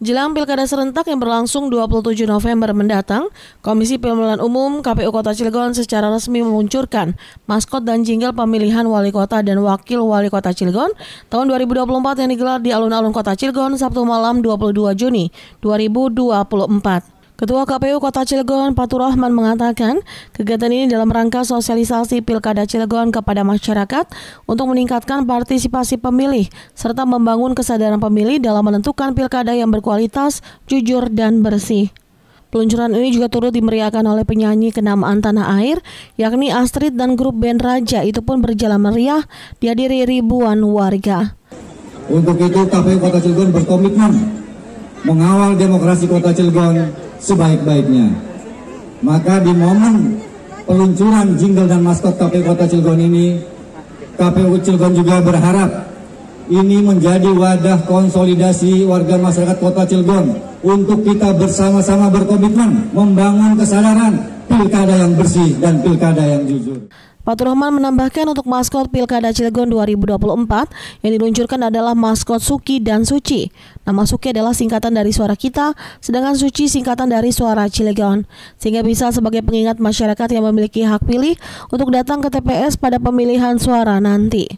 Jelang Pilkada serentak yang berlangsung 27 November mendatang, Komisi Pemilihan Umum KPU Kota Cilegon secara resmi meluncurkan maskot dan jingle pemilihan wali kota dan wakil wali kota Cilegon tahun 2024 yang digelar di alun-alun Kota Cilegon Sabtu malam 22 Juni 2024. Ketua KPU Kota Cilegon, Patur Rahman mengatakan, kegiatan ini dalam rangka sosialisasi Pilkada Cilegon kepada masyarakat untuk meningkatkan partisipasi pemilih serta membangun kesadaran pemilih dalam menentukan pilkada yang berkualitas, jujur, dan bersih. Peluncuran ini juga turut dimeriahkan oleh penyanyi kenamaan tanah air, yakni Astrid dan grup band Raja itu pun berjalan meriah dihadiri ribuan warga. Untuk itu KPU Kota Cilegon berkomitmen mengawal demokrasi Kota Cilegon sebaik-baiknya. Maka di momen peluncuran jingle dan maskot KPU Kota Cilegon ini, KPU Cilegon juga berharap ini menjadi wadah konsolidasi warga masyarakat Kota Cilegon untuk kita bersama-sama berkomitmen membangun kesadaran pilkada yang bersih dan pilkada yang jujur. Fatur Rahman menambahkan untuk maskot Pilkada Cilegon 2024 yang diluncurkan adalah maskot Suki dan Suci. Nama Suki adalah singkatan dari suara kita, sedangkan Suci singkatan dari suara Cilegon. Sehingga bisa sebagai pengingat masyarakat yang memiliki hak pilih untuk datang ke TPS pada pemilihan suara nanti.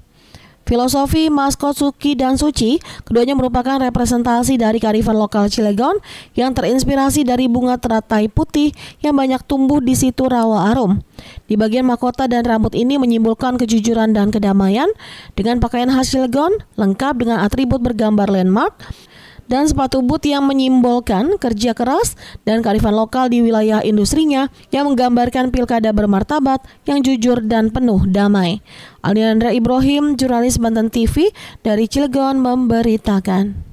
Filosofi maskot Suki dan Suci, keduanya merupakan representasi dari kearifan lokal Cilegon yang terinspirasi dari bunga teratai putih yang banyak tumbuh di situ rawa arum. Di bagian mahkota dan rambut ini menyimbolkan kejujuran dan kedamaian dengan pakaian khas Cilegon lengkap dengan atribut bergambar landmark dan sepatu boot yang menyimbolkan kerja keras dan kearifan lokal di wilayah industrinya yang menggambarkan pilkada bermartabat yang jujur dan penuh damai. Aliandra Ibrahim, jurnalis Banten TV dari Cilegon memberitakan.